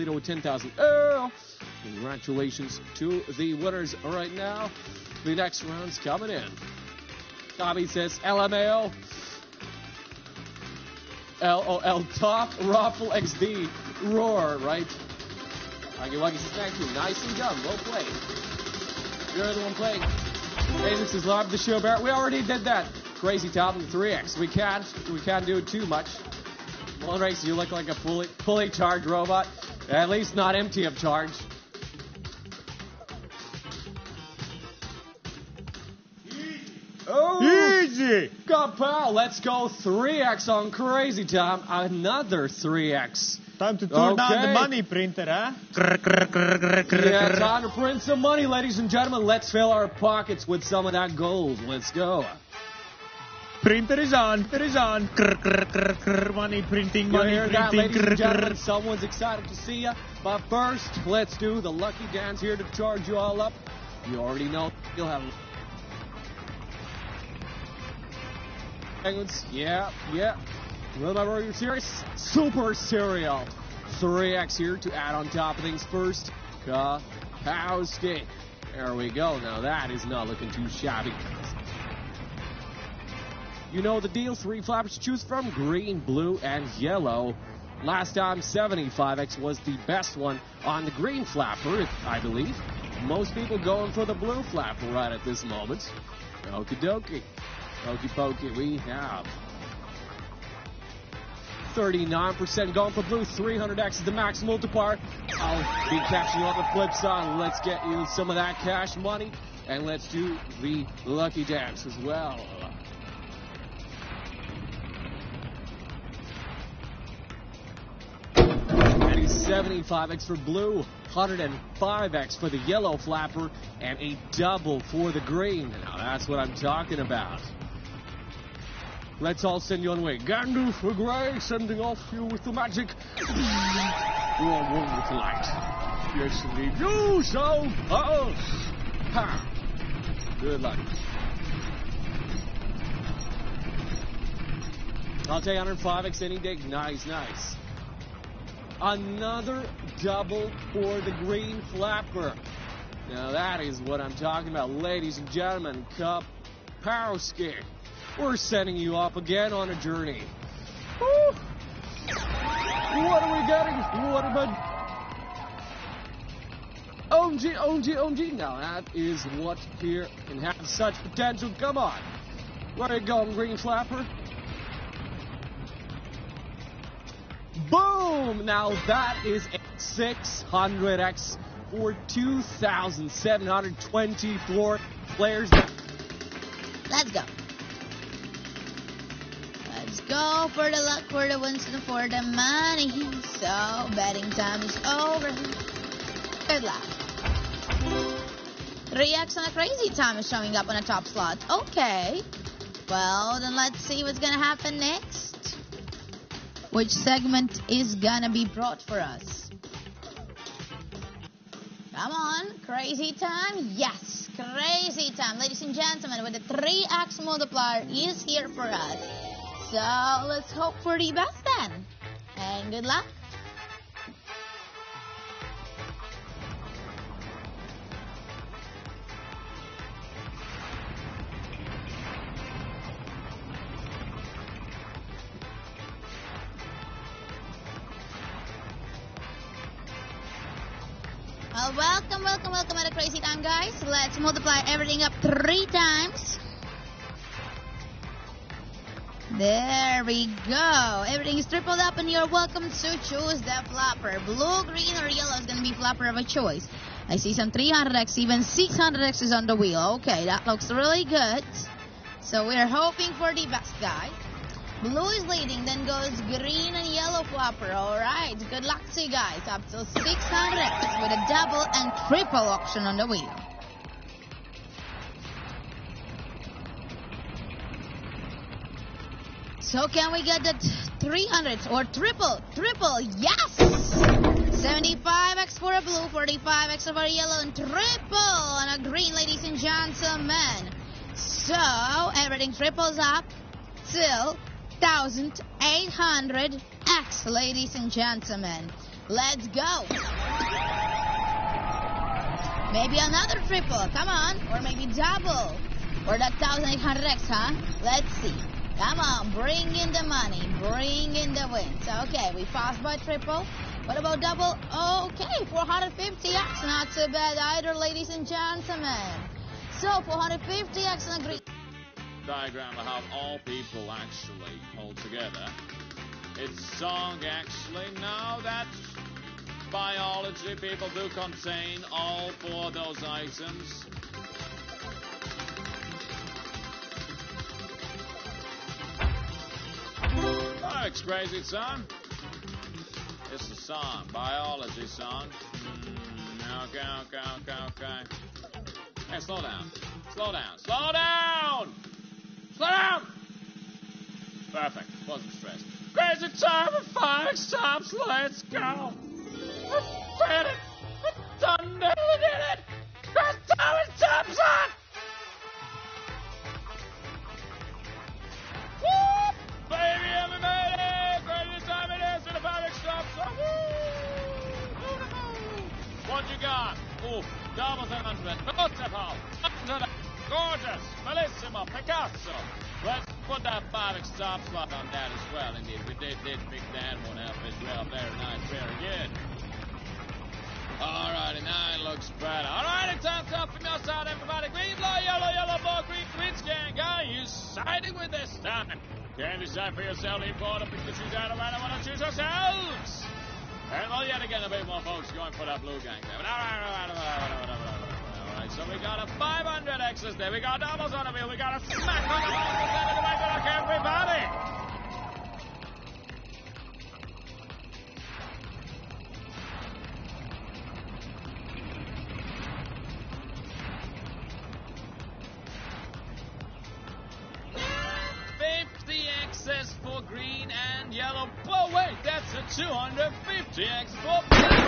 5,000. Pablito with 10,000. Oh! Congratulations to the winners right now. The next round's coming in. Tommy says LMAO. LOL top Raffle XD roar, right? Thank you, Lucky says thank you. Nicely done. Well played. You're the one playing. Hey, this is live the show, Barrett. We already did that. Crazy top in 3x. We can't we can't do too much. Well, Race, you look like a fully fully charged robot. At least not empty of charge. Oh, Easy! Kapow, let's go 3x on Crazy Time. Another 3x. Time to turn down the money printer, huh? Yeah, time to print some money, ladies and gentlemen. Let's fill our pockets with some of that gold. Let's go. Printer is on, printer is on. Money printing, money that, printing. ladies and gentlemen? Someone's excited to see you. But first, let's do the lucky dance here to charge you all up. You already know you'll have. Penguins, yeah, yeah. Remember, you're serious? Super cereal. 3x here to add on top of things first. Kapowski. There we go. Now that is not looking too shabby. You know the deal. Three flappers to choose from green, blue, and yellow. Last time, 75X was the best one on the green flapper, I believe. Most people going for the blue flapper right at this moment. Okie dokie. Okie pokey, we have 39% going for blue. 300X is the max multiplier. I'll be catching you on the flip side. Let's get you some of that cash money. And let's do the lucky dance as well. 75x for blue, 105x for the yellow flapper, and a double for the green. Now that's what I'm talking about. Let's all send you on the way. Gandalf for Grey, sending off you with the magic. You are one with light. Yes, indeed. You so us. Ha. Good luck. I'll take 105x any day. Nice, nice. Another double for the green flapper. Now that is what I'm talking about, ladies and gentlemen. Cup Powski. We're sending you off again on a journey. Woo! What are we getting? What about OMG, OMG, OMG. Now that is what here can have such potential. Come on. Where are you going, green flapper? Boom! Now that is a 600x for 2,724 players. Let's go. Let's go for the luck, for the wins, and for the money. So, betting time is over. Good luck. 3x on a crazy time is showing up on a top slot. Okay. Well, then let's see what's gonna happen next. Which segment is gonna be brought for us? Come on, crazy time. Yes, crazy time. Ladies and gentlemen, with the 3x multiplier is here for us. So let's hope for the best then. And good luck. Well, welcome, welcome, welcome at a crazy time, guys. Let's multiply everything up three times. There we go. Everything is tripled up, and you're welcome to choose the flopper. Blue, green, or yellow is going to be flopper of a choice. I see some 300x, even 600x is on the wheel. Okay, that looks really good. So we're hoping for the best, guys. Blue is leading, then goes green and flopper. All right, good luck to you guys. Up to 600 with a double and triple auction on the wheel. So can we get the 300 or triple? Triple, yes! 75x for a blue, 45x for a yellow, and triple on a green, ladies and gentlemen. So everything triples up till 1,800x, ladies and gentlemen. Let's go. Maybe another triple. Come on. Or maybe double. Or that 1800X, huh? Let's see. Come on. Bring in the money. Bring in the wins. Okay, we passed by triple. What about double? Okay, 450X. Not too bad either, ladies and gentlemen. So, 450X on a green. Diagram of how all people actually hold together. It's song actually. No, that's biology. People do contain all four of those items. Oh, it's crazy song. It's a song, biology song. Mm, okay, okay, okay, okay. Hey, slow down. Slow down. Slow down! Perfect. Wasn't stressed. Crazy time for five stops. Let's go. I did it. I done it. I did it. Time for stops. Woo! Baby, everybody. Crazy time it is for the five stops. Woo! What you got? Ooh, double 700. Beautiful. Gorgeous. Bellissimo. Picasso. Let's put that five stop slot on that as well. Indeed, we did, did pick that one up as well. Very nice. Very good. Alrighty, now it looks better. Alrighty, time up from your side, everybody. Green, blue, yellow, yellow, blue, green, green, scan, guy. You siding with this time. Can decide for yourself. Important. Pick the choose out of right. I want to choose ourselves. And well, yet again, a bit more folks going for that blue gang there. But all right, all right, all right, all right, all right, all right, got a 500 X's there. We got doubles on the wheel. We got a smack on the luck, everybody. Fifty for green and yellow. Oh wait, that's a 250 X for